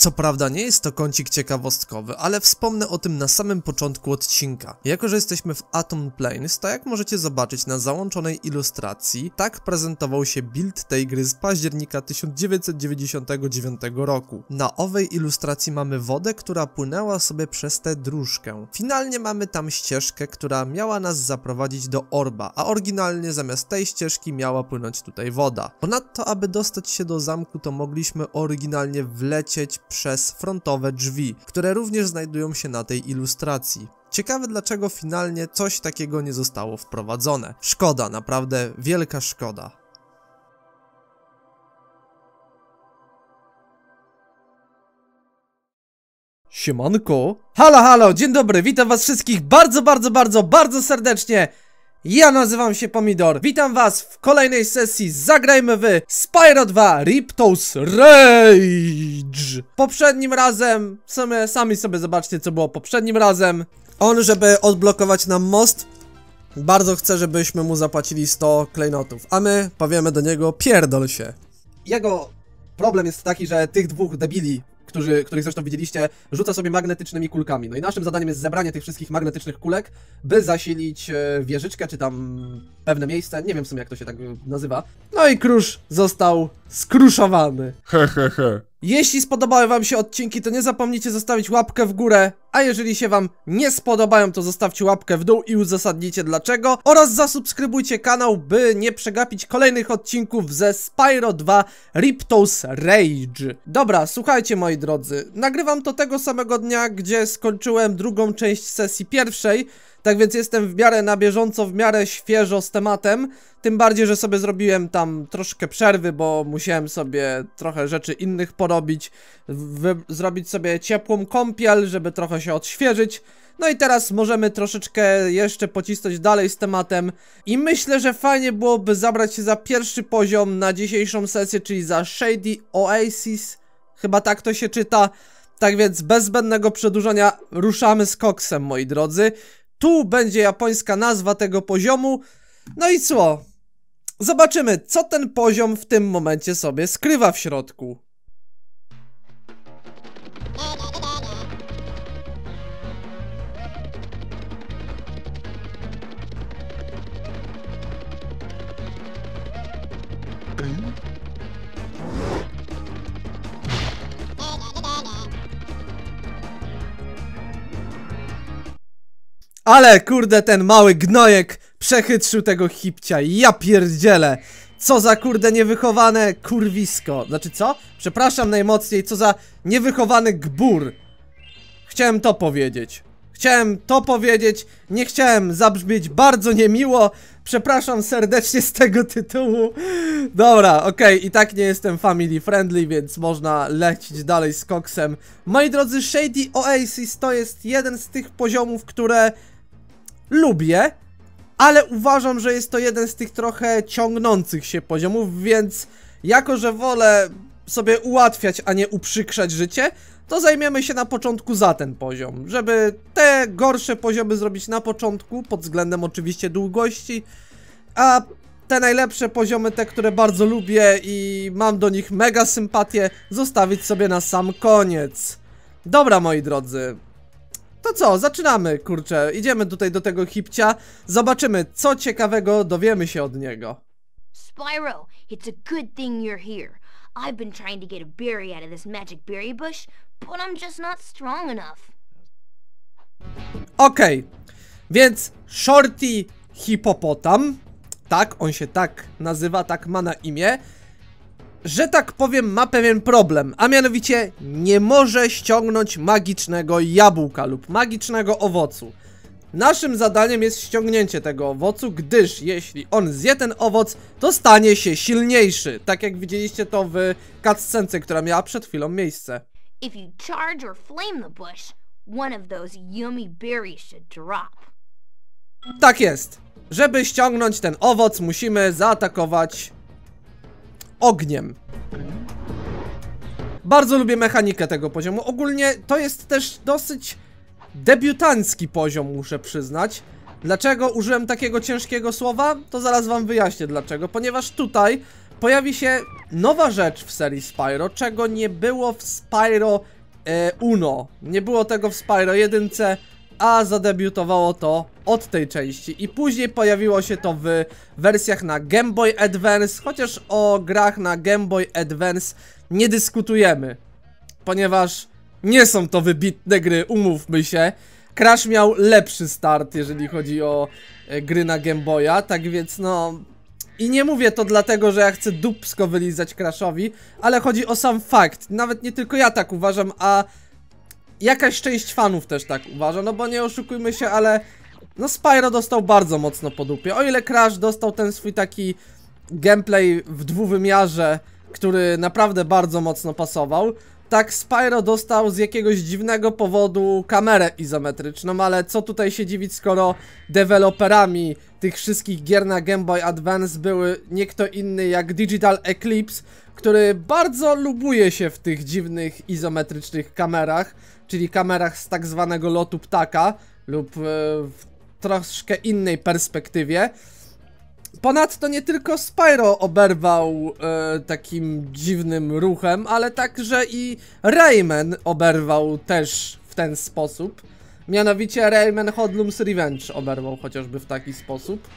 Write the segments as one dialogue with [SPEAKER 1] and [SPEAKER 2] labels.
[SPEAKER 1] Co prawda nie jest to kącik ciekawostkowy, ale wspomnę o tym na samym początku odcinka. Jako, że jesteśmy w Atom Plains, to jak możecie zobaczyć na załączonej ilustracji, tak prezentował się build tej gry z października 1999 roku. Na owej ilustracji mamy wodę, która płynęła sobie przez tę dróżkę. Finalnie mamy tam ścieżkę, która miała nas zaprowadzić do Orba, a oryginalnie zamiast tej ścieżki miała płynąć tutaj woda. Ponadto, aby dostać się do zamku, to mogliśmy oryginalnie wlecieć przez frontowe drzwi, które również znajdują się na tej ilustracji. Ciekawe dlaczego finalnie coś takiego nie zostało wprowadzone. Szkoda, naprawdę wielka szkoda. Siemanko. Halo, halo, dzień dobry, witam was wszystkich bardzo, bardzo, bardzo, bardzo serdecznie. Ja nazywam się Pomidor, witam was w kolejnej sesji Zagrajmy w Spyro 2 Riptos Rage. Poprzednim razem, w sumie sami sobie zobaczcie co było poprzednim razem. On, żeby odblokować nam most Bardzo chce, żebyśmy mu zapłacili 100 klejnotów. A my powiemy do niego pierdol się. Jego problem jest taki, że tych dwóch debili którzy, których zresztą widzieliście, rzuca sobie magnetycznymi kulkami. No i naszym zadaniem jest zebranie tych wszystkich magnetycznych kulek, by zasilić e, wieżyczkę, czy tam pewne miejsce, nie wiem w sumie jak to się tak e, nazywa. No i krusz został skruszowany.
[SPEAKER 2] Hehehe. He, he.
[SPEAKER 1] Jeśli spodobały wam się odcinki, to nie zapomnijcie zostawić łapkę w górę, a jeżeli się wam nie spodobają, to zostawcie łapkę w dół i uzasadnicie dlaczego oraz zasubskrybujcie kanał, by nie przegapić kolejnych odcinków ze Spyro 2 Riptos Rage. Dobra, słuchajcie moi drodzy, nagrywam to tego samego dnia, gdzie skończyłem drugą część sesji pierwszej, tak więc jestem w miarę na bieżąco, w miarę świeżo z tematem. Tym bardziej, że sobie zrobiłem tam troszkę przerwy, bo musiałem sobie trochę rzeczy innych porobić. zrobić sobie ciepłą kąpiel, żeby trochę się odświeżyć. No i teraz możemy troszeczkę jeszcze pocisnąć dalej z tematem i myślę, że fajnie byłoby zabrać się za pierwszy poziom na dzisiejszą sesję, czyli za Shady Oasis, chyba tak to się czyta. Tak więc bez zbędnego przedłużania ruszamy z koksem, moi drodzy. Tu będzie japońska nazwa tego poziomu. No i co? Zobaczymy, co ten poziom w tym momencie sobie skrywa w środku. Ale kurde ten mały gnojek przechytrzył tego hipcia, ja pierdzielę. Co za kurde niewychowane kurwisko. Znaczy co? Przepraszam najmocniej, co za niewychowany gbur. Chciałem to powiedzieć. Chciałem to powiedzieć, nie chciałem zabrzmieć bardzo niemiło. Przepraszam serdecznie z tego tytułu. Dobra, okej, okay, i tak nie jestem family friendly, więc można lecieć dalej z koksem. Moi drodzy, Shady Oasis to jest jeden z tych poziomów, które lubię, ale uważam, że jest to jeden z tych trochę ciągnących się poziomów, więc jako, że wolę sobie ułatwiać, a nie uprzykrzać życie, to zajmiemy się na początku za ten poziom, żeby te gorsze poziomy zrobić na początku, pod względem oczywiście długości, a te najlepsze poziomy, te, które bardzo lubię i mam do nich mega sympatię, zostawić sobie na sam koniec. Dobra, moi drodzy, to co, zaczynamy, kurczę. Idziemy tutaj do tego hipcia. Zobaczymy, co ciekawego dowiemy się od niego.
[SPEAKER 3] Spyro, it's a good thing you're here. I've been trying to get a berry out of this magic berry bush, but I'm just not strong enough.
[SPEAKER 1] Okej, okay. więc Shorty Hipopotam, tak, on się tak nazywa, tak ma na imię, że tak powiem, ma pewien problem, a mianowicie nie może ściągnąć magicznego jabłka lub magicznego owocu. Naszym zadaniem jest ściągnięcie tego owocu, gdyż jeśli on zje ten owoc, to stanie się silniejszy, tak jak widzieliście to w cutscence, która miała przed chwilą miejsce. If you charge or flame the bush, one of those yummy berries should drop. Tak jest. Żeby ściągnąć ten owoc, musimy zaatakować ogniem. Bardzo lubię mechanikę tego poziomu. Ogólnie to jest też dosyć debiutancki poziom, muszę przyznać. Dlaczego użyłem takiego ciężkiego słowa? To zaraz wam wyjaśnię dlaczego. Ponieważ tutaj pojawi się nowa rzecz w serii Spyro, czego nie było w Spyro e, Uno. Nie było tego w Spyro 1, a zadebiutowało to od tej części i później pojawiło się to w wersjach na Game Boy Advance, chociaż o grach na Game Boy Advance nie dyskutujemy, ponieważ nie są to wybitne gry, umówmy się. Crash miał lepszy start, jeżeli chodzi o e, gry na Game Boya, tak więc no... I nie mówię to dlatego, że ja chcę dupsko wylizać Crashowi, ale chodzi o sam fakt. Nawet nie tylko ja tak uważam, a jakaś część fanów też tak uważa, no bo nie oszukujmy się, ale no Spyro dostał bardzo mocno po dupie. O ile Crash dostał ten swój taki gameplay w dwuwymiarze, który naprawdę bardzo mocno pasował, tak Spyro dostał z jakiegoś dziwnego powodu kamerę izometryczną, ale co tutaj się dziwić, skoro deweloperami tych wszystkich gier na Game Boy Advance były nie kto inny jak Digital Eclipse, który bardzo lubuje się w tych dziwnych izometrycznych kamerach, czyli kamerach z tak zwanego lotu ptaka lub e, w troszkę innej perspektywie. Ponadto nie tylko Spyro oberwał e, takim dziwnym ruchem, ale także i Rayman oberwał też w ten sposób. Mianowicie Rayman Hodlum's Revenge oberwał chociażby w taki sposób.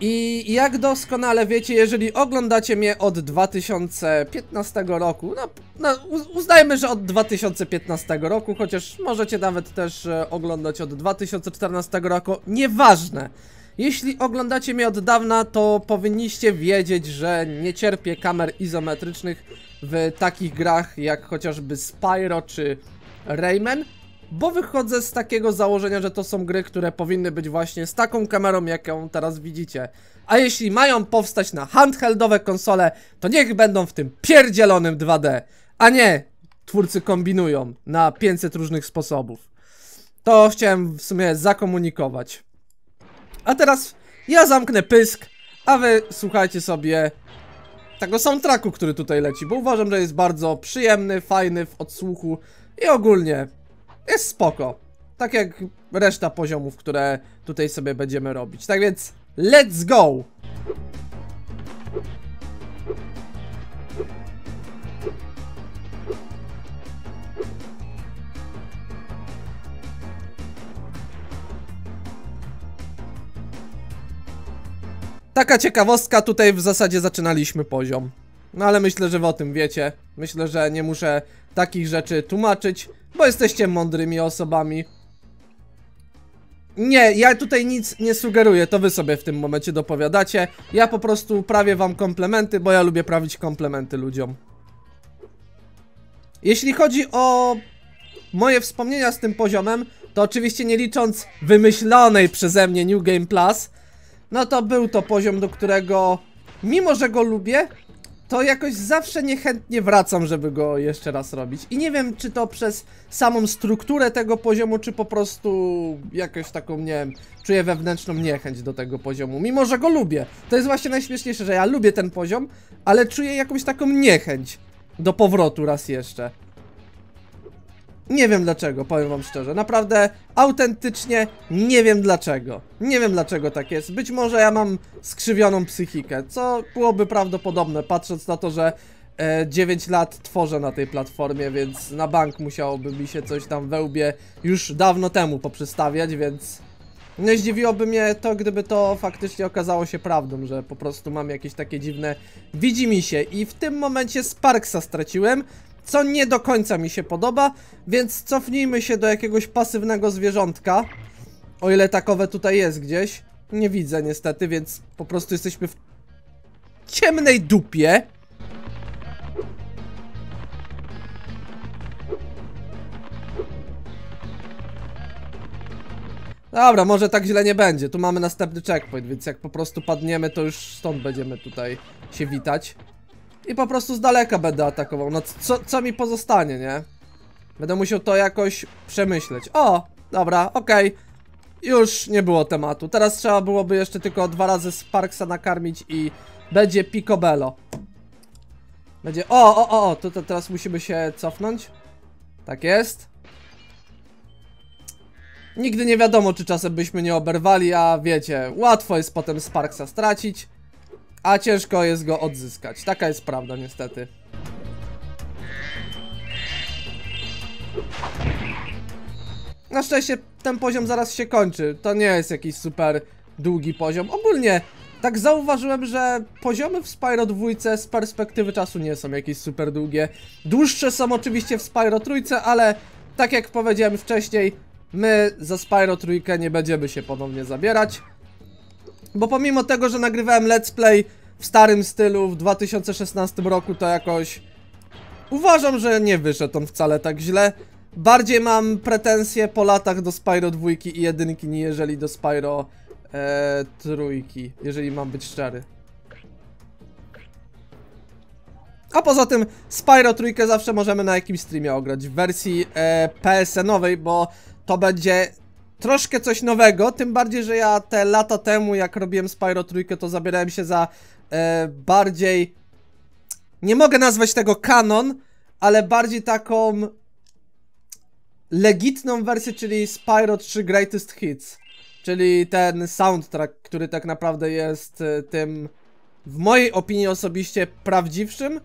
[SPEAKER 1] I jak doskonale wiecie, jeżeli oglądacie mnie od 2015 roku, no, no uznajmy, że od 2015 roku, chociaż możecie nawet też e, oglądać od 2014 roku, nieważne. Jeśli oglądacie mnie od dawna, to powinniście wiedzieć, że nie cierpię kamer izometrycznych w takich grach jak chociażby Spyro czy Rayman, bo wychodzę z takiego założenia, że to są gry, które powinny być właśnie z taką kamerą, jaką teraz widzicie. A jeśli mają powstać na handheldowe konsole, to niech będą w tym pierdzielonym 2D, a nie twórcy kombinują na 500 różnych sposobów. To chciałem w sumie zakomunikować. A teraz ja zamknę pysk, a wy słuchajcie sobie tego soundtracku, który tutaj leci, bo uważam, że jest bardzo przyjemny, fajny w odsłuchu i ogólnie jest spoko. Tak jak reszta poziomów, które tutaj sobie będziemy robić. Tak więc, let's go! Taka ciekawostka, tutaj w zasadzie zaczynaliśmy poziom. No ale myślę, że wy o tym wiecie. Myślę, że nie muszę takich rzeczy tłumaczyć, bo jesteście mądrymi osobami. Nie, ja tutaj nic nie sugeruję, to wy sobie w tym momencie dopowiadacie. Ja po prostu prawię wam komplementy, bo ja lubię prawić komplementy ludziom. Jeśli chodzi o moje wspomnienia z tym poziomem, to oczywiście nie licząc wymyślonej przeze mnie New Game Plus, no to był to poziom, do którego, mimo że go lubię, to jakoś zawsze niechętnie wracam, żeby go jeszcze raz robić. I nie wiem, czy to przez samą strukturę tego poziomu, czy po prostu jakoś taką, nie wiem, czuję wewnętrzną niechęć do tego poziomu, mimo że go lubię. To jest właśnie najśmieszniejsze, że ja lubię ten poziom, ale czuję jakąś taką niechęć do powrotu raz jeszcze. Nie wiem dlaczego, powiem wam szczerze. Naprawdę, autentycznie nie wiem dlaczego. Nie wiem dlaczego tak jest. Być może ja mam skrzywioną psychikę, co byłoby prawdopodobne, patrząc na to, że e, 9 lat tworzę na tej platformie, więc na bank musiałoby mi się coś tam we łbie już dawno temu poprzestawiać, więc... Nie zdziwiłoby mnie to, gdyby to faktycznie okazało się prawdą, że po prostu mam jakieś takie dziwne widzi mi się i w tym momencie Sparksa straciłem, co nie do końca mi się podoba, więc cofnijmy się do jakiegoś pasywnego zwierzątka. O ile takowe tutaj jest gdzieś. Nie widzę niestety, więc po prostu jesteśmy w ciemnej dupie. Dobra, może tak źle nie będzie. Tu mamy następny checkpoint, więc jak po prostu padniemy, to już stąd będziemy tutaj się witać. I po prostu z daleka będę atakował. No co, co mi pozostanie, nie? Będę musiał to jakoś przemyśleć. O, dobra, okej. Okay. Już nie było tematu. Teraz trzeba byłoby jeszcze tylko dwa razy Sparksa nakarmić i będzie picobello. Będzie... O, o, o, o, to, to teraz musimy się cofnąć. Tak jest. Nigdy nie wiadomo, czy czasem byśmy nie oberwali, a wiecie, łatwo jest potem Sparksa stracić. A ciężko jest go odzyskać. Taka jest prawda niestety. Na szczęście ten poziom zaraz się kończy. To nie jest jakiś super długi poziom. Ogólnie tak zauważyłem, że poziomy w Spyro 2 z perspektywy czasu nie są jakieś super długie. Dłuższe są oczywiście w Spyro 3, ale tak jak powiedziałem wcześniej, my za Spyro 3 nie będziemy się ponownie zabierać. Bo pomimo tego, że nagrywałem let's play w starym stylu w 2016 roku, to jakoś uważam, że nie wyszedł on wcale tak źle. Bardziej mam pretensje po latach do Spyro 2 i 1 niżeli do Spyro e, trójki, jeżeli mam być szczery. A poza tym Spyro trójkę zawsze możemy na jakimś streamie ograć w wersji e, PSN-owej, bo to będzie troszkę coś nowego, tym bardziej, że ja te lata temu jak robiłem Spyro trójkę to zabierałem się za e, bardziej nie mogę nazwać tego kanon, ale bardziej taką legitną wersję, czyli Spyro 3 Greatest Hits. Czyli ten soundtrack, który tak naprawdę jest e, tym, w mojej opinii osobiście, prawdziwszym,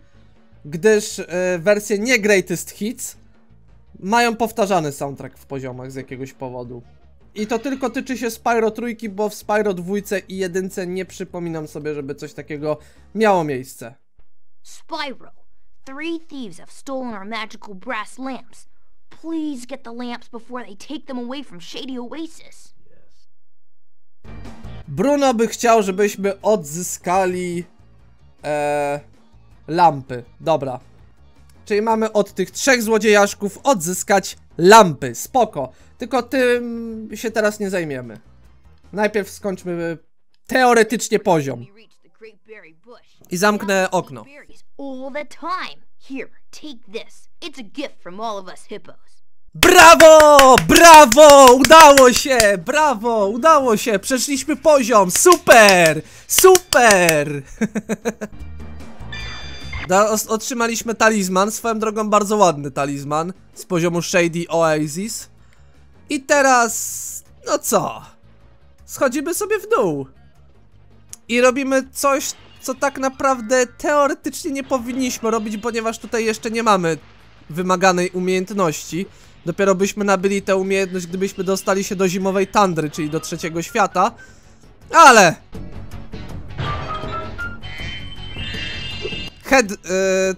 [SPEAKER 1] gdyż e, wersje nie Greatest Hits mają powtarzany soundtrack w poziomach z jakiegoś powodu. I to tylko tyczy się Spyro trójki, bo w Spyro dwójce i jedynce nie przypominam sobie, żeby coś takiego miało miejsce.
[SPEAKER 3] Spyro, three thieves have stolen our magical brass lamps. Please get the lamps before they take them away from Shady Oasis.
[SPEAKER 1] Bruno by chciał, żebyśmy odzyskali e, lampy. Dobra. Czyli mamy od tych trzech złodziejaszków odzyskać lampy. Spoko. Tylko tym się teraz nie zajmiemy. Najpierw skończmy teoretycznie poziom. I zamknę okno. Brawo! Brawo! Udało się! Brawo! Udało się! Przeszliśmy poziom! Super! Super! Otrzymaliśmy talizman, swoją drogą bardzo ładny talizman z poziomu Shady Oasis. I teraz... no co? Schodzimy sobie w dół. I robimy coś, co tak naprawdę teoretycznie nie powinniśmy robić, ponieważ tutaj jeszcze nie mamy wymaganej umiejętności. Dopiero byśmy nabyli tę umiejętność, gdybyśmy dostali się do zimowej tandry, czyli do trzeciego świata. Ale... Head... Yy,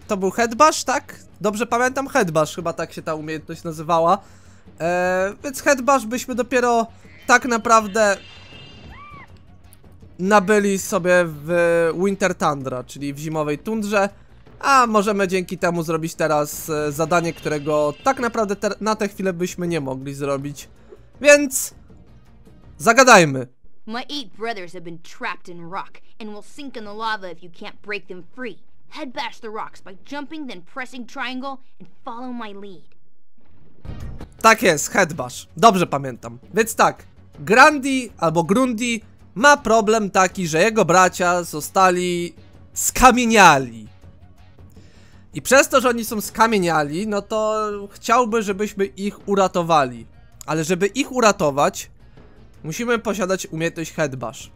[SPEAKER 1] to był Headbash, tak? Dobrze pamiętam? Headbash, chyba tak się ta umiejętność nazywała. E, więc Headbash byśmy dopiero tak naprawdę nabyli sobie w Winter Tundra, czyli w zimowej tundrze. A możemy dzięki temu zrobić teraz e, zadanie, którego tak naprawdę te, na tę chwilę byśmy nie mogli zrobić. Więc zagadajmy.
[SPEAKER 3] My eight brothers have been trapped in rock and will sink in the lava if you can't break them free. Head bash the rocks by jumping, then pressing triangle and follow my lead.
[SPEAKER 1] Tak jest, Headbash. Dobrze pamiętam. Więc tak, Grandi albo Grundi ma problem taki, że jego bracia zostali skamieniali. I przez to, że oni są skamieniali, no to chciałby, żebyśmy ich uratowali. Ale żeby ich uratować, musimy posiadać umiejętność Headbash.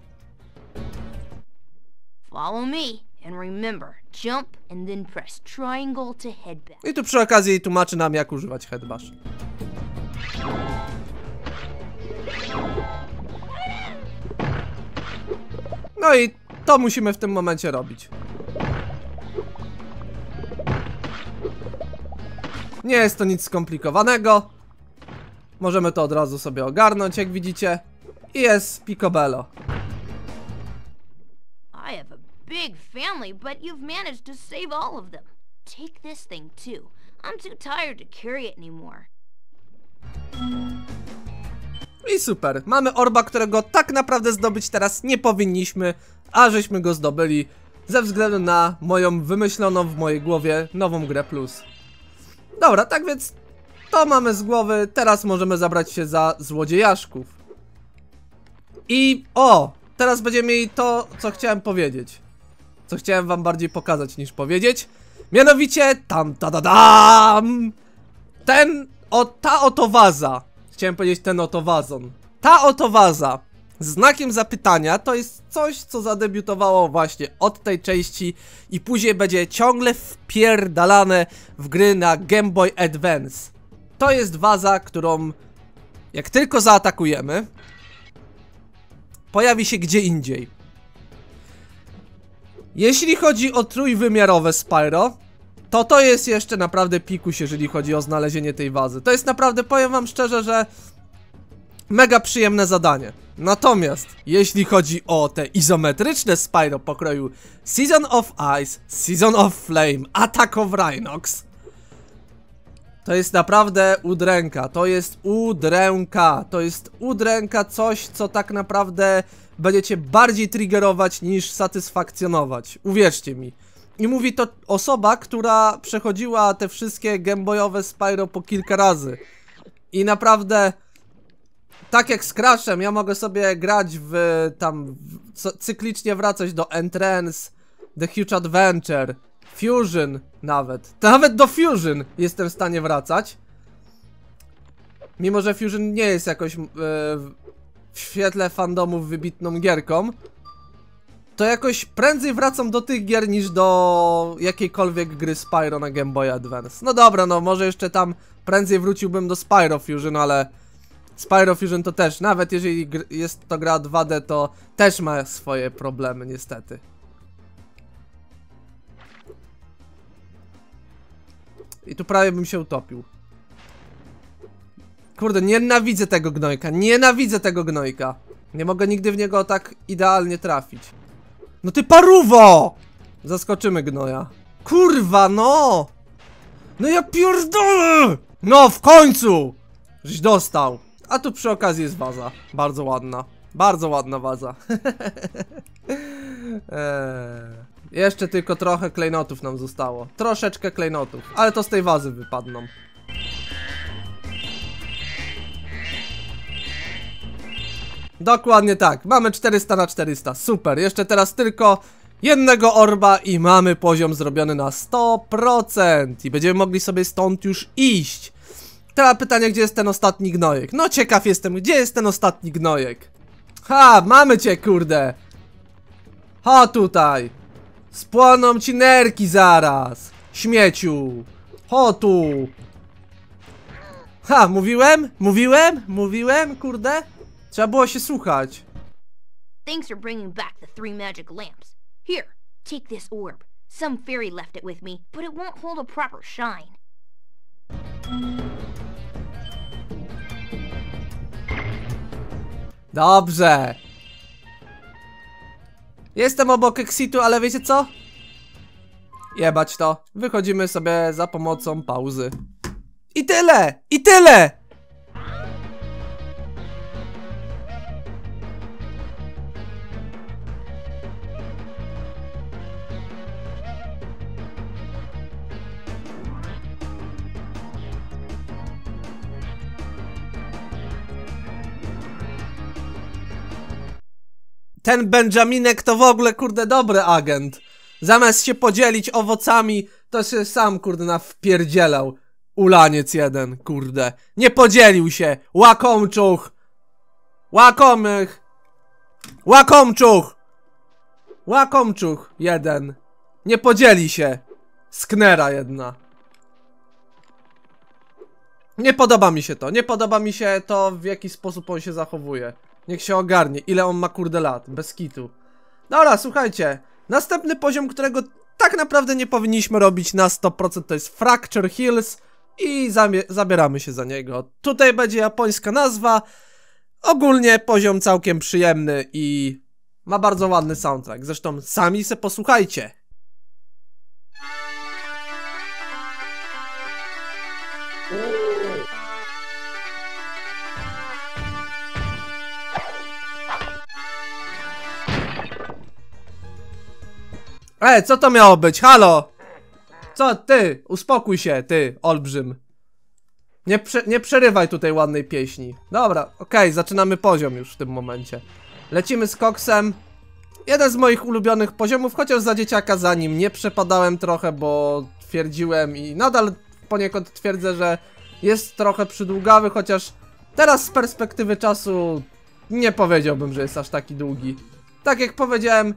[SPEAKER 3] Follow me
[SPEAKER 1] I tu przy okazji tłumaczy nam, jak używać Headbash. No i to musimy w tym momencie robić. Nie jest to nic skomplikowanego. Możemy to od razu sobie ogarnąć, jak widzicie. I jest Picobello.
[SPEAKER 3] Big family, but you've managed to save all of them. Take this thing too. I'm too tired to carry it anymore.
[SPEAKER 1] I super. Mamy orba, którego tak naprawdę zdobyć teraz nie powinniśmy, a żeśmy go zdobyli ze względu na moją wymyśloną w mojej głowie nową grę plus. Dobra, tak więc to mamy z głowy, teraz możemy zabrać się za złodziejaszków. I o, teraz będziemy mieli to, co chciałem powiedzieć. Co chciałem wam bardziej pokazać niż powiedzieć. Mianowicie, tam ta da dam! Ten, o, ta oto waza. Chciałem powiedzieć ten oto wazon. Ta oto waza Znakiem zapytania to jest coś, co zadebiutowało właśnie od tej części i później będzie ciągle wpierdalane w gry na Game Boy Advance. To jest waza, którą jak tylko zaatakujemy, pojawi się gdzie indziej. Jeśli chodzi o trójwymiarowe Spyro, to to jest jeszcze naprawdę pikuś, jeżeli chodzi o znalezienie tej wazy. To jest naprawdę, powiem wam szczerze, że mega przyjemne zadanie. Natomiast, jeśli chodzi o te izometryczne Spyro pokroju Season of Ice, Season of Flame, Attack of Rhinox, to jest naprawdę udręka, to jest udręka, to jest udręka, coś co tak naprawdę będziecie bardziej triggerować niż satysfakcjonować, uwierzcie mi. I mówi to osoba, która przechodziła te wszystkie gameboyowe Spyro po kilka razy. I naprawdę, tak jak z Crashem, ja mogę sobie grać w tam, w, cyklicznie wracać do Entrance, The Huge Adventure, Fusion nawet. Nawet do Fusion jestem w stanie wracać. Mimo, że Fusion nie jest jakoś e, w świetle fandomów wybitną gierką, to jakoś prędzej wracam do tych gier niż do jakiejkolwiek gry Spyro na Game Boy Advance. No dobra, no może jeszcze tam prędzej wróciłbym do Spyro Fusion, ale Spyro Fusion to też, nawet jeżeli jest to gra 2D, to też ma swoje problemy niestety. I tu prawie bym się utopił. Kurde, nienawidzę tego gnojka, nienawidzę tego gnojka. Nie mogę nigdy w niego tak idealnie trafić. No ty paruwo! Zaskoczymy gnoja. Kurwa, no! No ja pierdolę! No, w końcu! Żeś dostał. A tu przy okazji jest waza. Bardzo ładna. Bardzo ładna waza. eee, jeszcze tylko trochę klejnotów nam zostało. Troszeczkę klejnotów. Ale to z tej wazy wypadną. Dokładnie tak, mamy 400 na 400, super, jeszcze teraz tylko jednego orba i mamy poziom zrobiony na 100% i będziemy mogli sobie stąd już iść. Teraz pytanie, gdzie jest ten ostatni gnojek? No ciekaw jestem, gdzie jest ten ostatni gnojek? Ha, mamy cię kurde! Ha tutaj! Spłoną ci nerki zaraz! Śmieciu! Ho tu! Ha, mówiłem? Mówiłem? Mówiłem, kurde? Trzeba było się słuchać.
[SPEAKER 3] Thanks for bringing back the three magic lamps. Here, take this orb. Some fairy left it with me, but it won't hold a proper shine.
[SPEAKER 1] Dobrze. Jestem obok Exitu, ale wiecie co? Jebać to. Wychodzimy sobie za pomocą pauzy. I tyle! I tyle! Ten Benjaminek to w ogóle, kurde, dobry agent. Zamiast się podzielić owocami, to się sam, kurde, na wpierdzielał. Ulaniec jeden, kurde. Nie podzielił się. Łakomczuch. Łakomych. Łakomczuch. Łakomczuch jeden. Nie podzieli się. Sknera jedna. Nie podoba mi się to. Nie podoba mi się to, w jaki sposób on się zachowuje. Niech się ogarnie. Ile on ma kurde lat. Bez kitu. Dobra, słuchajcie. Następny poziom, którego tak naprawdę nie powinniśmy robić na 100% to jest Fracture Hills i zabieramy się za niego. Tutaj będzie japońska nazwa. Ogólnie poziom całkiem przyjemny i ma bardzo ładny soundtrack. Zresztą sami se posłuchajcie. E, co to miało być? Halo! Co ty? Uspokój się, ty, olbrzym. Nie, prze, nie przerywaj tutaj ładnej pieśni. Dobra, okej, zaczynamy poziom już w tym momencie. Lecimy z koksem. Jeden z moich ulubionych poziomów, chociaż za dzieciaka za nim nie przepadałem trochę, bo twierdziłem i nadal poniekąd twierdzę, że jest trochę przydługawy, chociaż teraz z perspektywy czasu nie powiedziałbym, że jest aż taki długi. Tak jak powiedziałem,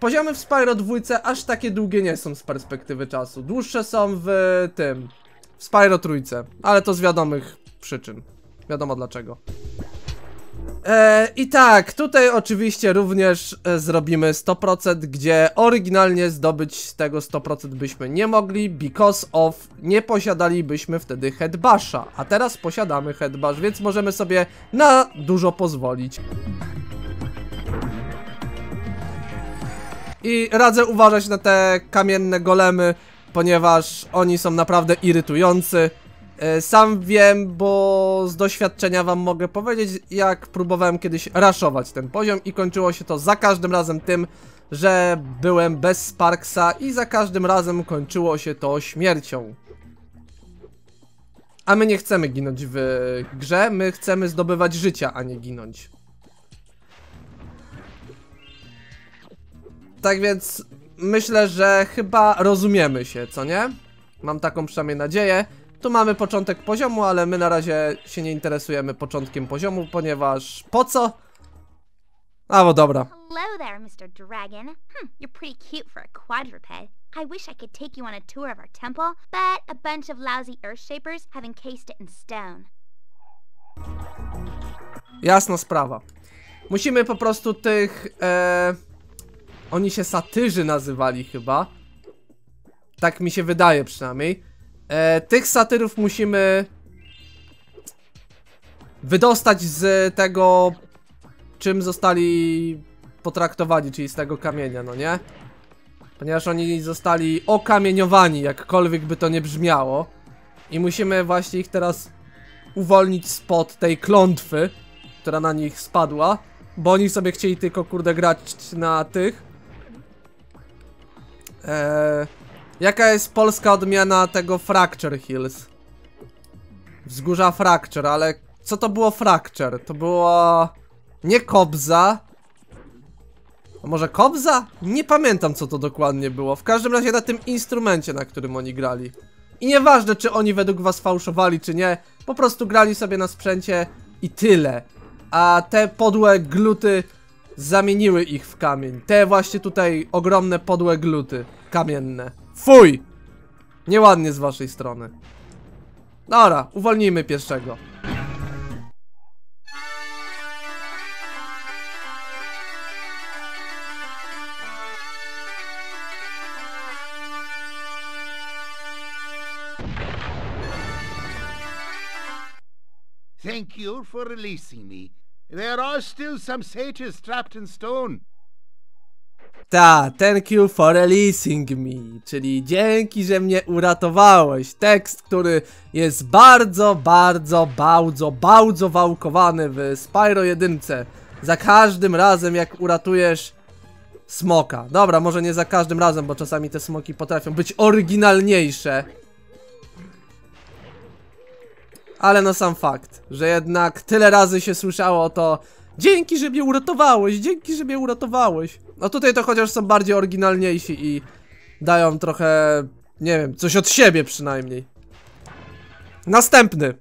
[SPEAKER 1] poziomy w Spyro 2 aż takie długie nie są z perspektywy czasu. Dłuższe są w tym, w Spyro trójce, ale to z wiadomych przyczyn. Wiadomo dlaczego. E, I tak, tutaj oczywiście również e, zrobimy 100%, gdzie oryginalnie zdobyć tego 100% byśmy nie mogli, because of nie posiadalibyśmy wtedy headbasha, a teraz posiadamy headbash, więc możemy sobie na dużo pozwolić. I radzę uważać na te kamienne golemy, ponieważ oni są naprawdę irytujący. E, Sam wiem, bo z doświadczenia wam mogę powiedzieć, jak próbowałem kiedyś raszować ten poziom i kończyło się to za każdym razem tym, że byłem bez Sparksa i za każdym razem kończyło się to śmiercią. A my nie chcemy ginąć w grze, my chcemy zdobywać życia, a nie ginąć. Tak więc myślę, że chyba rozumiemy się, co nie? Mam taką przynajmniej nadzieję. Tu mamy początek poziomu, ale my na razie się nie interesujemy początkiem poziomu, ponieważ po co? A, bo dobra.
[SPEAKER 3] Hello there, Mr. Dragon. Hmm, you're pretty cute for a quadruped. I wish I could take you on a tour of our temple, but a bunch of lousy earth shapers have encased it in stone.
[SPEAKER 1] Jasna sprawa. Musimy po prostu tych. E... Oni się satyrzy nazywali chyba. Tak mi się wydaje przynajmniej. E... Tych satyrów musimy. Wydostać z tego. Czym zostali potraktowani, czyli z tego kamienia, no nie? Ponieważ oni zostali okamieniowani, jakkolwiek by to nie brzmiało. I musimy właśnie ich teraz uwolnić spod tej klątwy, która na nich spadła, bo oni sobie chcieli tylko kurde grać na tych. Eee, jaka jest polska odmiana tego Fracture Hills? Wzgórza Fracture, ale co to było Fracture? To było nie Kobza. A może Kobza? Nie pamiętam co to dokładnie było. W każdym razie na tym instrumencie, na którym oni grali. I nieważne, czy oni według was fałszowali, czy nie, po prostu grali sobie na sprzęcie i tyle. A te podłe gluty zamieniły ich w kamień. Te właśnie tutaj ogromne podłe gluty kamienne. Fuj! Nieładnie z waszej strony. Dobra, uwolnijmy pierwszego.
[SPEAKER 2] Thank you for releasing me. There are still some satyrs trapped in stone.
[SPEAKER 1] Ta, thank you for releasing me, czyli dzięki, że mnie uratowałeś. Tekst, który jest bardzo, bardzo, bardzo, bardzo wałkowany w Spyro 1. Za każdym razem, jak uratujesz smoka. Dobra, może nie za każdym razem, bo czasami te smoki potrafią być oryginalniejsze. Ale no sam fakt, że jednak tyle razy się słyszało to Dzięki, że mnie uratowałeś, dzięki, że mnie uratowałeś. No tutaj to chociaż są bardziej oryginalniejsi i dają trochę, nie wiem, coś od siebie przynajmniej. Następny.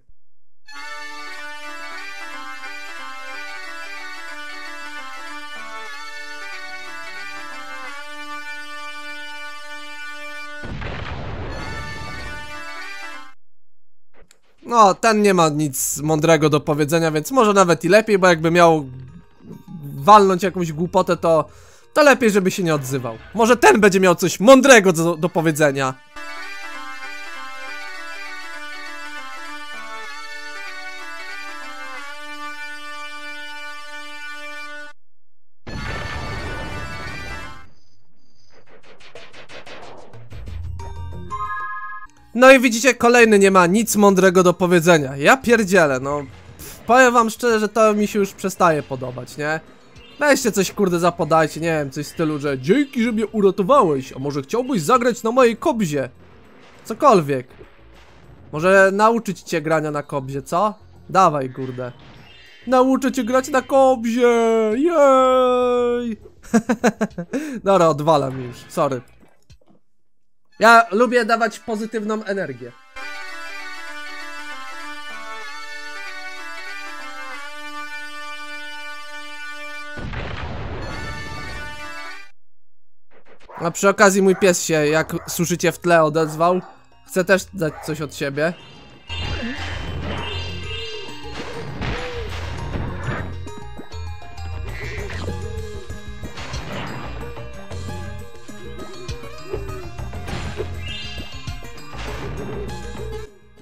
[SPEAKER 1] No, ten nie ma nic mądrego do powiedzenia, więc może nawet i lepiej, bo jakby miał walnąć jakąś głupotę, to, to lepiej, żeby się nie odzywał. Może ten będzie miał coś mądrego do, do powiedzenia. No i widzicie, kolejny nie ma nic mądrego do powiedzenia. Ja pierdzielę, no. Pff, Powiem wam szczerze, że to mi się już przestaje podobać, nie? Weźcie coś kurde zapodajcie, nie wiem, coś w stylu, że dzięki, że mnie uratowałeś, a może chciałbyś zagrać na mojej kobzie? Cokolwiek. Może nauczyć cię grania na kobzie, co? Dawaj, kurde. Nauczę cię grać na kobzie! Jej! Dobra, odwalam już, sorry. Ja lubię dawać pozytywną energię. A przy okazji mój pies się, jak słyszycie w tle, odezwał. Chcę też dać coś od siebie.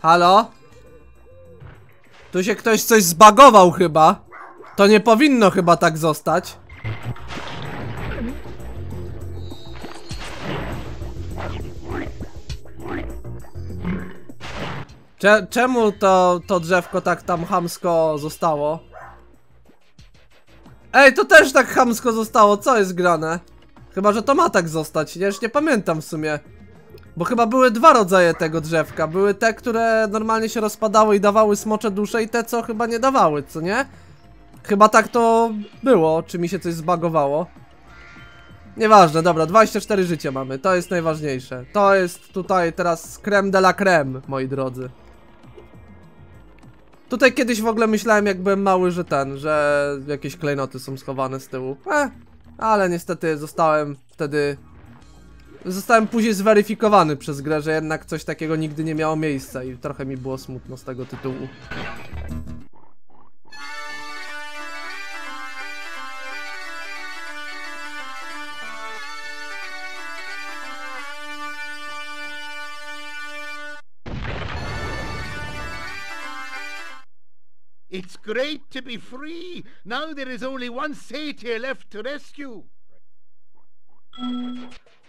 [SPEAKER 1] Halo? Tu się ktoś coś zbagował chyba. To nie powinno chyba tak zostać. Cze czemu to, to drzewko tak tam chamsko zostało? Ej, to też tak chamsko zostało, co jest grane? Chyba, że to ma tak zostać, ja już nie pamiętam w sumie. Bo chyba były dwa rodzaje tego drzewka. Były te, które normalnie się rozpadały i dawały smocze dusze i te, co chyba nie dawały, co nie? Chyba tak to było, czy mi się coś zbagowało. Nieważne, dobra, 24 życie mamy, to jest najważniejsze. To jest tutaj teraz creme de la creme, moi drodzy. Tutaj kiedyś w ogóle myślałem, jak byłem mały, że ten, że jakieś klejnoty są schowane z tyłu. Eh, ale niestety zostałem wtedy... Zostałem później zweryfikowany przez grę, że jednak coś takiego nigdy nie miało miejsca i trochę mi było smutno z tego tytułu.
[SPEAKER 2] It's great to be free. Now there is only one satyr left to rescue.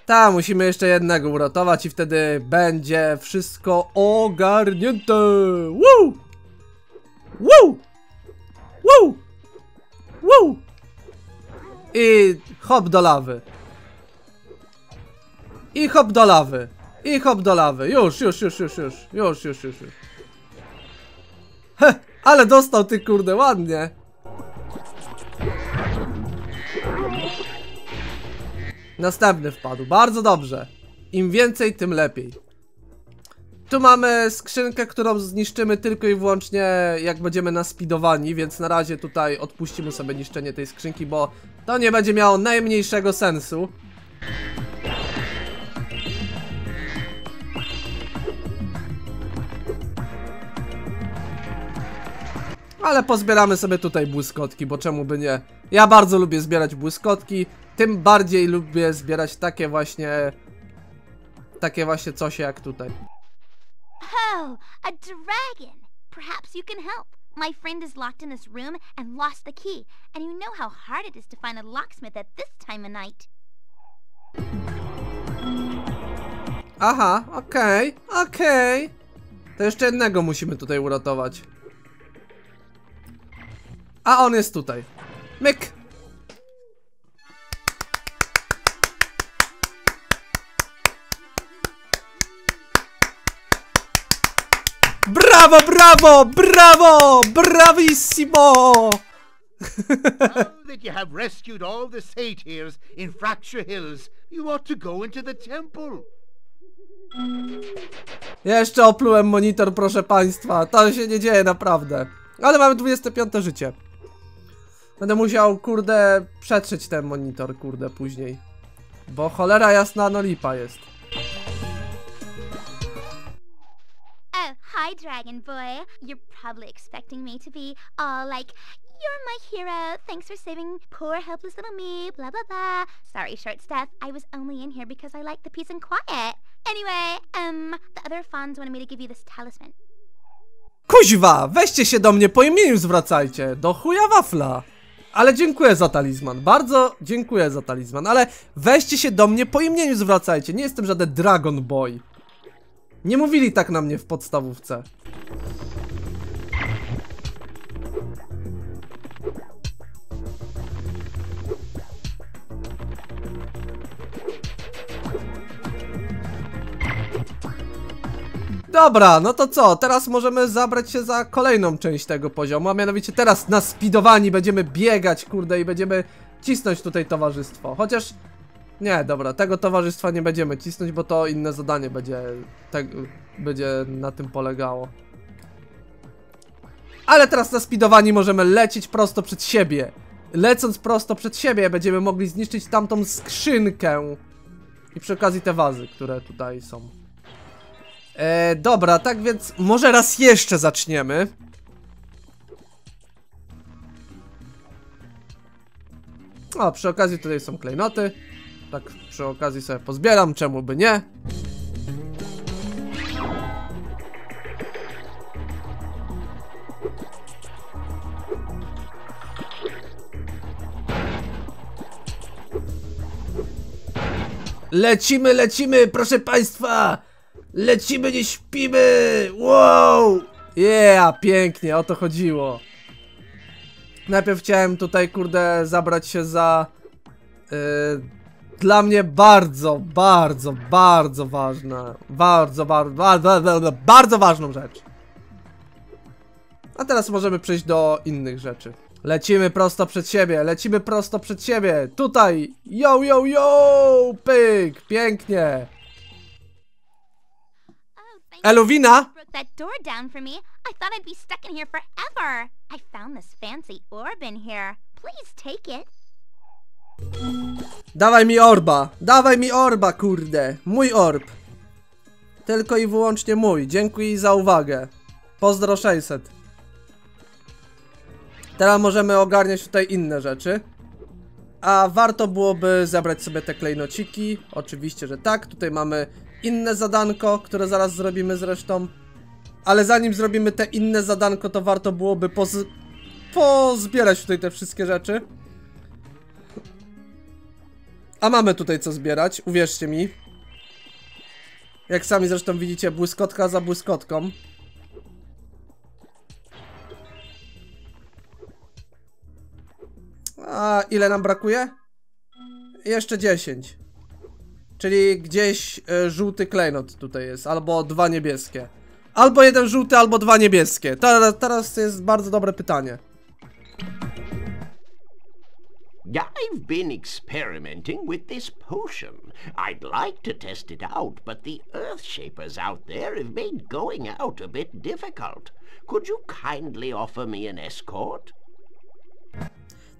[SPEAKER 1] Ta, musimy jeszcze jednego uratować i wtedy będzie wszystko ogarnięte. Woo! Woo! Woo! Woo! I hop do lawy. I hop do lawy. I hop do lawy. Już, już, już, już, już. Już, już, już, już. Heh, ale dostał ty kurde, ładnie. Następny wpadł, bardzo dobrze. Im więcej, tym lepiej. Tu mamy skrzynkę, którą zniszczymy tylko i wyłącznie jak będziemy naspidowani, więc na razie tutaj odpuścimy sobie niszczenie tej skrzynki, bo to nie będzie miało najmniejszego sensu. Ale pozbieramy sobie tutaj błyskotki, bo czemu by nie? Ja bardzo lubię zbierać błyskotki, tym bardziej lubię zbierać takie właśnie... Takie właśnie coś jak tutaj.
[SPEAKER 3] Oh, a dragon! Perhaps you can help. My friend is locked in this room and lost the key, and you know how hard it is to find a locksmith at this time of night.
[SPEAKER 1] Aha, okej, okej. To jeszcze jednego musimy tutaj uratować. A on jest tutaj. Myk! Brawo, brawo, brawo, bravissimo!
[SPEAKER 2] now that you have rescued all the satyrs in Fracture Hills, you ought to go into the temple.
[SPEAKER 1] Jeszcze oplułem monitor, proszę państwa. To się nie dzieje naprawdę. Ale mamy 25 życie. Będę musiał, kurde, przetrzeć ten monitor, kurde, później. Bo cholera jasna, no lipa jest.
[SPEAKER 3] Hi, Dragon Boy. You're probably expecting me to be all like, you're my hero. Thanks for saving poor, helpless little me. Blah, blah, blah. Sorry, short stuff. I was only in here because I like the peace and quiet. Anyway, um, the other wanted me to give you this talisman.
[SPEAKER 1] Kuźwa, weźcie się do mnie po imieniu zwracajcie. Do chuja wafla. Ale dziękuję za talizman, bardzo dziękuję za talizman, ale weźcie się do mnie po imieniu zwracajcie, nie jestem żaden Dragon Boy. Nie mówili tak na mnie w podstawówce. Dobra, no to co? Teraz możemy zabrać się za kolejną część tego poziomu, a mianowicie teraz na speedowani będziemy biegać, kurde, i będziemy cisnąć tutaj towarzystwo. Chociaż... Nie, dobra, tego towarzystwa nie będziemy cisnąć, bo to inne zadanie będzie, tak, będzie na tym polegało. Ale teraz na speedowani możemy lecieć prosto przed siebie. Lecąc prosto przed siebie będziemy mogli zniszczyć tamtą skrzynkę. I przy okazji te wazy, które tutaj są. E, dobra, tak więc może raz jeszcze zaczniemy. O, przy okazji tutaj są klejnoty. Tak przy okazji sobie pozbieram, czemu by nie. Lecimy, lecimy, proszę państwa! Lecimy, nie śpimy! Wow! Yeah, pięknie, o to chodziło. Najpierw chciałem tutaj, kurde, zabrać się za... Yy, dla mnie bardzo, bardzo, bardzo ważna, bardzo, bardzo, bardzo, bardzo, ważną rzecz. A teraz możemy przejść do innych rzeczy. Lecimy prosto przed siebie, lecimy prosto przed siebie. Tutaj, yo, yo, yo, pyk, pięknie.
[SPEAKER 3] Broke that door down for me. I thought I'd be stuck in here forever. I found this fancy orb in here. Please take it.
[SPEAKER 1] Dawaj mi orba, dawaj mi orba, kurde, mój orb. Tylko i wyłącznie mój, dziękuję za uwagę. Pozdro 600. Teraz możemy ogarniać tutaj inne rzeczy. A warto byłoby zabrać sobie te klejnociki. Oczywiście, że tak. Tutaj mamy inne zadanko, które zaraz zrobimy zresztą. Ale zanim zrobimy te inne zadanko, to warto byłoby poz... pozbierać tutaj te wszystkie rzeczy. A mamy tutaj co zbierać, uwierzcie mi. Jak sami zresztą widzicie, błyskotka za błyskotką. A ile nam brakuje? Jeszcze 10. Czyli gdzieś e, żółty klejnot tutaj jest, albo dwa niebieskie. Albo jeden żółty, albo dwa niebieskie. Teraz, teraz jest bardzo dobre pytanie.
[SPEAKER 4] I've been experimenting with this potion. I'd like to test it out, but the Earth Shapers out there have made going out a bit difficult. Could you kindly offer me an escort?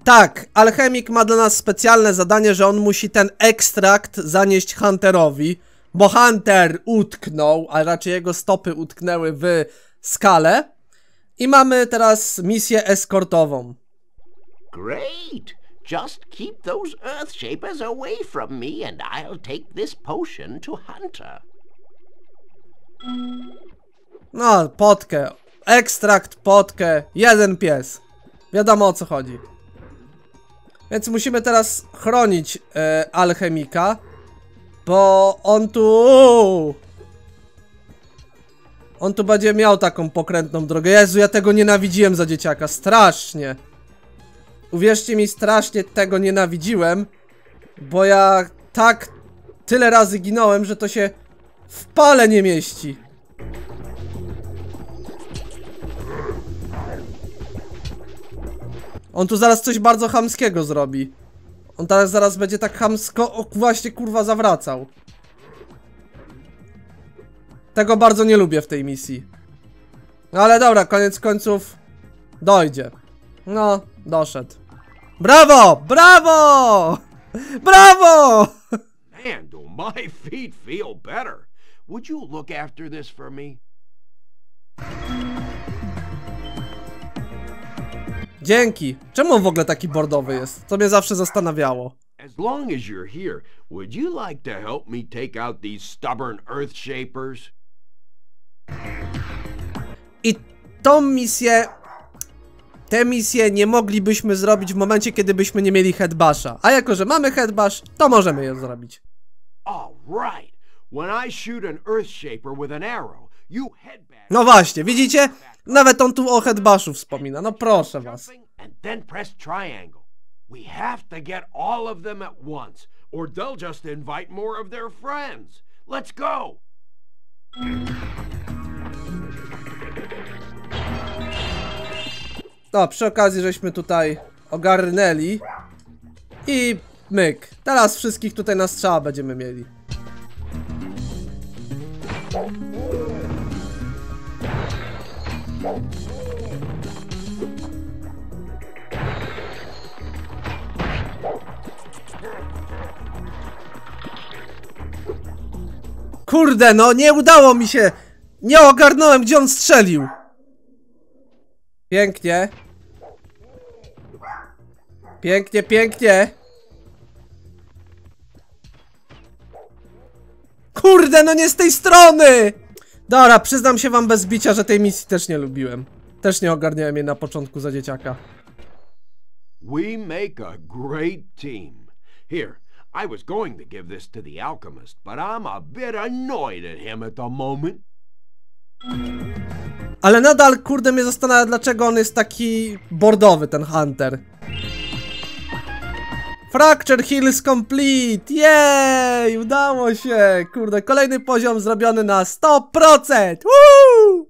[SPEAKER 1] Tak, alchemik ma dla nas specjalne zadanie, że on musi ten ekstrakt zanieść Hunterowi, bo Hunter utknął, a raczej jego stopy utknęły w skale. I mamy teraz misję eskortową.
[SPEAKER 4] Great! Just keep those Earth Shapers away from me, and I'll take this potion to Hunter.
[SPEAKER 1] No, potkę. Ekstrakt, potkę, jeden pies. Wiadomo o co chodzi. Więc musimy teraz chronić e, alchemika, bo on tu... On tu będzie miał taką pokrętną drogę. Jezu, ja tego nienawidziłem za dzieciaka, strasznie. Uwierzcie mi, strasznie tego nienawidziłem, bo ja tak tyle razy ginąłem, że to się w pale nie mieści. On tu zaraz coś bardzo chamskiego zrobi. On teraz zaraz będzie tak chamsko, o właśnie kurwa zawracał. Tego bardzo nie lubię w tej misji. No ale dobra, koniec końców dojdzie. No, doszedł. Brawo! Brawo! Brawo!
[SPEAKER 5] Man, do my feet feel better. Would you look after this for me?
[SPEAKER 1] Dzięki. Czemu on w ogóle taki bordowy jest? To mnie zawsze zastanawiało.
[SPEAKER 5] As long as you're here, would you like to help me take out these stubborn earth shapers?
[SPEAKER 1] I tą misję. Tę misję nie moglibyśmy zrobić w momencie, kiedy byśmy nie mieli headbasha. A jako, że mamy headbash, to możemy ją zrobić. No właśnie, widzicie? Nawet on tu o headbashu wspomina. No proszę was.
[SPEAKER 5] We have to get all of them at once, or they'll just invite more of their friends. Let's go!
[SPEAKER 1] No, przy okazji żeśmy tutaj ogarnęli. I myk. Teraz wszystkich tutaj na strzała będziemy mieli. Kurde, no nie udało mi się! Nie ogarnąłem, gdzie on strzelił! Pięknie. Pięknie, pięknie. Kurde, no nie z tej strony! Dobra, przyznam się wam bez bicia, że tej misji też nie lubiłem. Też nie ogarniałem jej na początku za dzieciaka.
[SPEAKER 5] We make a great team. Here, I was going to give this to the alchemist, but I'm a bit annoyed at him at the moment.
[SPEAKER 1] Ale nadal, kurde, mnie zastanawia, dlaczego on jest taki bordowy, ten Hunter. Fracture Hills complete! Jej! Udało się! Kurde, kolejny poziom zrobiony na 100%! Woo!